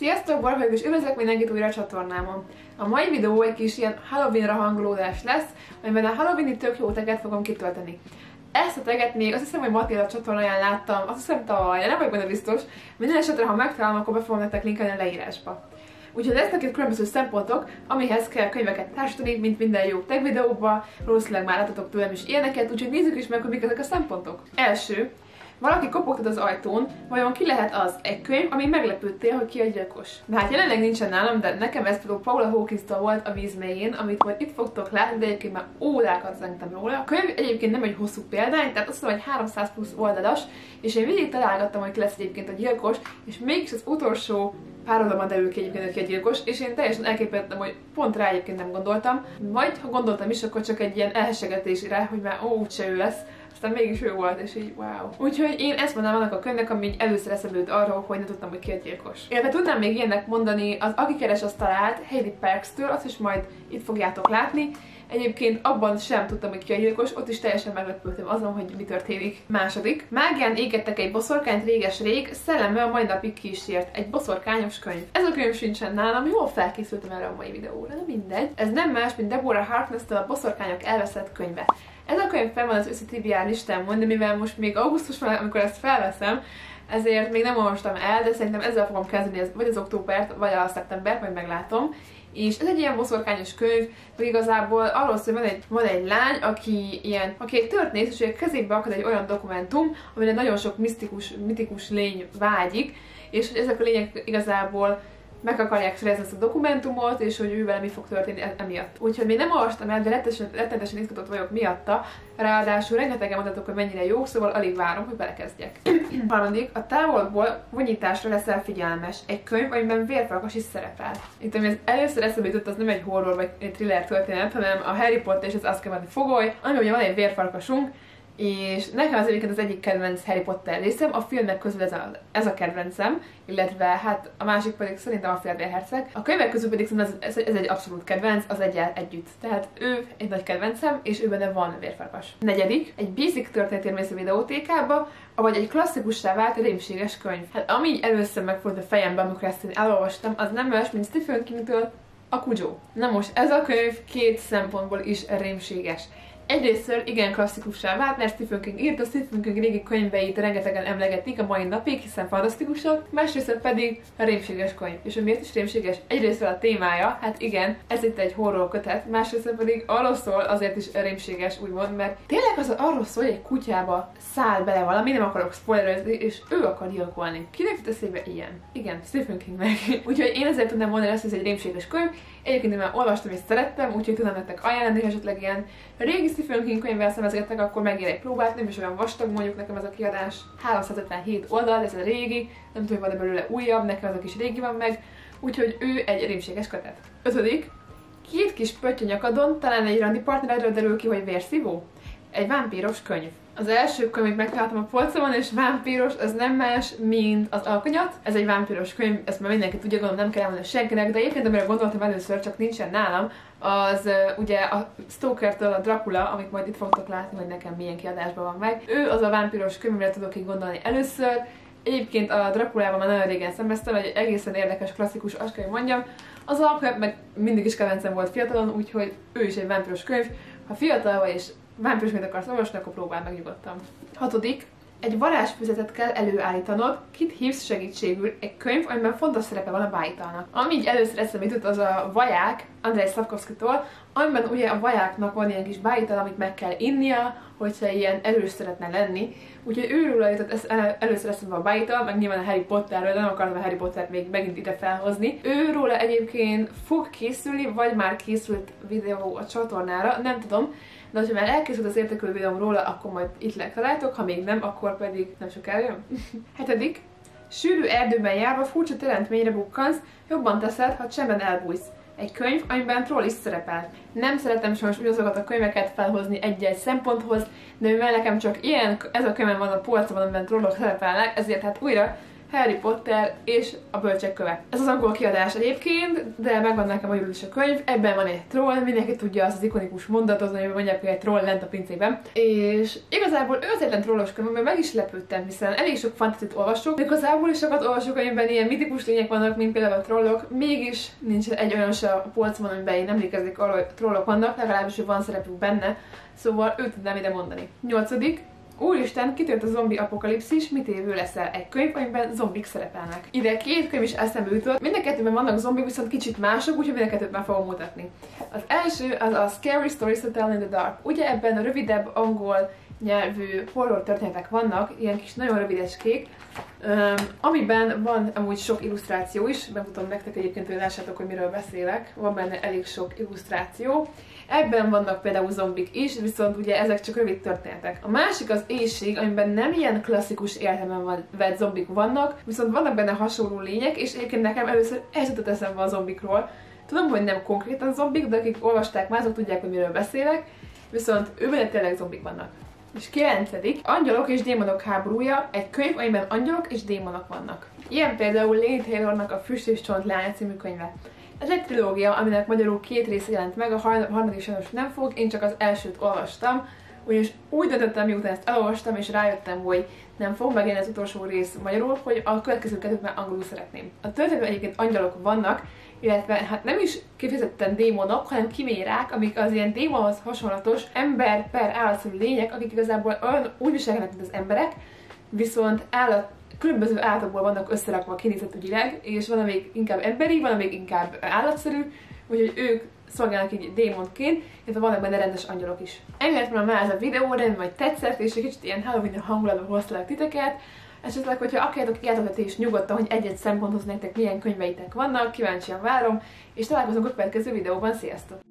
Sziasztok, Barha és üdvözlök mindenkit újra a csatornámon. A mai videó egy kis ilyen Halloweenra hangolódás lesz, amiben a Halloweeni tök jó teget fogom kitölteni. Ezt a teget még azt hiszem, hogy Matilda csatornáján láttam, azt hiszem tavaly, nem vagyok benne biztos. Minden esetre, ha megtalálom, akkor be fogom nektek linkelni a leírásba. Úgyhogy lesznek itt különböző szempontok, amihez kell könyveket társítani, mint minden jó tech videóban, valószínűleg már láttatok tőlem is ilyeneket, úgyhogy nézzük is meg, hogy mik ezek a szempontok. Első, valaki kopogtat az ajtón, vajon ki lehet az egy könyv, ami meglepődtél, hogy ki a gyilkos? De hát jelenleg nincsen nálam, de nekem ez például Paula hawkins volt a víz mélyén, amit majd itt fogtok látni, de egyébként már órákat zentem róla. A könyv egyébként nem egy hosszú példány, tehát azt mondom, hogy 300 plusz oldalas, és én végig találgattam, hogy ki lesz egyébként a gyilkos, és mégis az utolsó pár oldalban derül ki egyébként, hogy egy gyilkos, és én teljesen elképettem, hogy pont rá egyébként nem gondoltam. Vagy ha gondoltam is, akkor csak egy ilyen elhessegetésre, hogy már ó, úgyse ő lesz aztán mégis ő volt, és így wow. Úgyhogy én ezt mondanám annak a könyvnek, ami először eszembe jut arról, hogy nem tudtam, hogy ki a gyilkos. Illetve tudnám még ilyenek mondani, az Aki keres, azt talált, Heidi Parks-től, azt is majd itt fogjátok látni. Egyébként abban sem tudtam, hogy ki a gyilkos, ott is teljesen meglepődtem azon, hogy mi történik. Második. Mágián égettek egy boszorkányt réges-rég, szelleme a mai napig kísért. Egy boszorkányos könyv. Ez a könyv sincsen nálam, jól felkészültem erre a mai videóra, de mindegy. Ez nem más, mint Deborah Harkness-től a boszorkányok elveszett könyve. Ez a könyv fel van az őszi TBR listámon, de mivel most még augusztusban, amikor ezt felveszem, ezért még nem olvastam el, de szerintem ezzel fogom kezdeni, vagy az októbert, vagy a szeptembert, majd meglátom. És ez egy ilyen boszorkányos könyv, hogy igazából arról szól, hogy van egy, van egy lány, aki ilyen, aki egy történész, és a kezébe akad egy olyan dokumentum, amire nagyon sok misztikus, mitikus lény vágyik, és hogy ezek a lények igazából meg akarják szerezni ezt a dokumentumot, és hogy ő vele mi fog történni e- emiatt. Úgyhogy még nem olvastam el, de rettenetesen izgatott vagyok miatta, ráadásul rengetegen mondhatok, hogy mennyire jó, szóval alig várom, hogy belekezdjek. Harmadik, a távolból vonyításra leszel figyelmes. Egy könyv, amiben vérfarkas is szerepel. Itt ami az először eszembe jutott, az nem egy horror vagy egy thriller történet, hanem a Harry Potter és az Azkaban fogoly, ami ugye van egy vérfarkasunk, és nekem az egyébként az egyik kedvenc Harry Potter részem, a filmek közül ez a, ez a kedvencem, illetve hát a másik pedig szerintem a Félvérherceg. A könyvek közül pedig szerintem ez, ez, egy abszolút kedvenc, az egyel együtt. Tehát ő egy nagy kedvencem, és ő benne van vérfarkas. Negyedik, egy basic történetért mész a videótékába, vagy egy klasszikussá vált rémséges könyv. Hát ami először megfordult a fejembe, amikor ezt én elolvastam, az nem más, mint Stephen Kingtől a Kujo. Na most, ez a könyv két szempontból is rémséges. Egyrésztől igen klasszikussá vált, mert Stephen King írt, a Stephen King régi könyveit rengetegen emlegetik a mai napig, hiszen fantasztikusak, másrészt pedig a rémséges könyv. És hogy miért is rémséges? Egyrészt a témája, hát igen, ez itt egy horror kötet, másrészt pedig arról szól, azért is rémséges, úgymond, mert tényleg az arról szól, hogy egy kutyába száll bele valami, nem akarok spoilerezni, és ő akar gyilkolni. Kinek jut eszébe ilyen? Igen, Stephen King meg. úgyhogy én ezért tudnám mondani azt, hogy ez egy rémséges könyv. Egyébként én már olvastam és szerettem, úgyhogy tudom nektek ajánlani, hogy esetleg ilyen régi Stephen könyvvel szemezgettek, akkor megér egy próbát, nem is olyan vastag mondjuk nekem ez a kiadás. 357 oldal, ez a régi, nem tudom, van-e belőle újabb, nekem az a kis régi van meg, úgyhogy ő egy rémséges kötet. Ötödik, két kis pötty nyakadon, talán egy randi partneredről derül ki, hogy vérszívó. Egy vámpíros könyv. Az első könyv, amit megtaláltam a polcomon, és vámpíros, az nem más, mint az alkonyat. Ez egy vámpíros könyv, ezt már mindenki tudja, gondolom nem kell elmondani senkinek, de egyébként amire gondoltam először, csak nincsen nálam, az ugye a Stoker-től a Dracula, amit majd itt fogtok látni, hogy nekem milyen kiadásban van meg. Ő az a vámpíros könyv, amire tudok így gondolni először. Egyébként a Draculában már nagyon régen szembeztem, egy egészen érdekes, klasszikus, azt kell, hogy mondjam. Az alkonyat meg mindig is kevencem volt fiatalon, úgyhogy ő is egy vámpíros könyv. Ha fiatal vagy és vámpíros akarsz olvasni, akkor próbáld meg nyugodtan. Hatodik, egy varázsfüzetet kell előállítanod, kit hívsz segítségül, egy könyv, amiben fontos szerepe van a bájítalnak. Ami így először eszembe jutott, az a vaják, Andrei Szlavkovszkitól, amiben ugye a vajáknak van ilyen kis bájtal, amit meg kell innia, hogyha ilyen erős szeretne lenni. Úgyhogy őről jutott először eszembe a bájítal, meg nyilván a Harry Potterről, de nem akartam a Harry Pottert még megint ide felhozni. Őről egyébként fog készülni, vagy már készült videó a csatornára, nem tudom, de ha már elkészült az értékelő videóm róla, akkor majd itt legtaláltok, ha még nem, akkor pedig nem sok jön. Hetedik. Sűrű erdőben járva furcsa teremtményre bukkansz, jobban teszed, ha csendben elbújsz. Egy könyv, amiben troll is szerepel. Nem szeretem sajnos ugyanazokat a könyveket felhozni egy-egy szemponthoz, de mivel nekem csak ilyen, ez a könyvem van a polcon, amiben trollok szerepelnek, ezért hát újra Harry Potter és a bölcsek köve. Ez az angol kiadás egyébként, de megvan nekem magyarul is a könyv. Ebben van egy troll, mindenki tudja azt az ikonikus mondatot, hogy mondják, hogy egy troll lent a pincében. És igazából ő az egyetlen trollos könyv, mert meg is lepődtem, hiszen elég sok fantazit olvasok, de igazából is sokat olvasok, amiben ilyen mitikus lények vannak, mint például a trollok. Mégis nincs egy olyan se a polcon, amiben én emlékezik arra, hogy trollok vannak, legalábbis, hogy van szerepük benne. Szóval őt tudnám ide mondani. Nyolcadik, Úristen, kitört a zombi apokalipszis, mit évő leszel? Egy könyv, amiben zombik szerepelnek. Ide két könyv is eszembe jutott. Mind a kettőben vannak zombik, viszont kicsit mások, úgyhogy mind a kettőt már fogom mutatni. Az első az a Scary Stories to Tell in the Dark. Ugye ebben a rövidebb angol nyelvű horror történetek vannak, ilyen kis nagyon rövideskék, amiben van amúgy sok illusztráció is, bemutatom nektek egyébként, hogy lássátok, hogy miről beszélek, van benne elég sok illusztráció. Ebben vannak például zombik is, viszont ugye ezek csak rövid történetek. A másik az éjség, amiben nem ilyen klasszikus értelemben van, vett zombik vannak, viszont vannak benne hasonló lények, és egyébként nekem először ez jutott eszembe a zombikról. Tudom, hogy nem konkrétan zombik, de akik olvasták már, azok tudják, hogy miről beszélek, viszont őben tényleg zombik vannak. És kilencedik, Angyalok és démonok háborúja, egy könyv, amiben angyalok és démonok vannak. Ilyen például Lady Taylornak a Füst és Csont lánya című könyve. Ez egy trilógia, aminek magyarul két rész jelent meg, a harmadik sajnos nem fog, én csak az elsőt olvastam, ugyanis úgy döntöttem, miután ezt elolvastam, és rájöttem, hogy nem fog megjelenni az utolsó rész magyarul, hogy a következő kettőt angolul szeretném. A történetben egyébként angyalok vannak, illetve hát nem is kifejezetten démonok, hanem kimérák, amik az ilyen démonhoz hasonlatos ember per állatszerű lények, akik igazából olyan úgy viselkednek, mint az emberek, viszont állat, különböző állatokból vannak összerakva kinézetügyileg, és van, amelyik inkább emberi, van, amelyik inkább állatszerű, úgyhogy ők szolgálnak így démonként, illetve vannak benne rendes angyalok is. Ennyi lett már ez a videó, remélem, hogy tetszett, és egy kicsit ilyen Halloween hangulatban hoztalak titeket. Esetleg, hogyha akarjátok, írjátok is nyugodtan, hogy egy-egy szemponthoz nektek milyen könyveitek vannak, kíváncsian várom, és találkozunk a következő videóban, sziasztok!